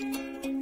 Música